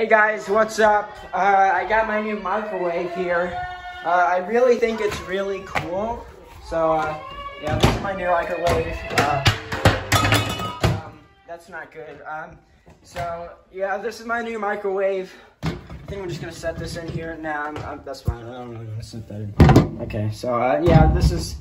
Hey guys, what's up? Uh, I got my new microwave here. Uh, I really think it's really cool. So, uh, yeah, this is my new microwave. Uh, um, that's not good. Um, so, yeah, this is my new microwave. I think I'm just gonna set this in here now. I'm, I'm, that's fine. I don't really want to set that in. Okay, so uh, yeah, this is